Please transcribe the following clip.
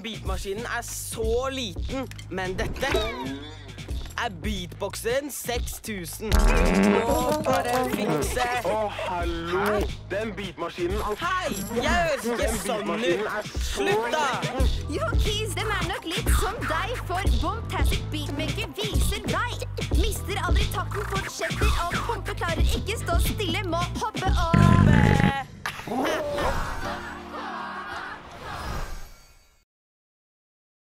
Beatmaskinen er så liten, men dette er beatboxeren 6000. Må bare fikse Å, hallo! Den beatmaskinen Hei, jeg høres ikke sånn ut. Slutt, da! Jo, Keys, dem er nok litt som deg, for Bombtastic Beatmaker viser vei. Mister aldri takten, fortsetter å pumpe, klarer ikke stå stille, må hoppe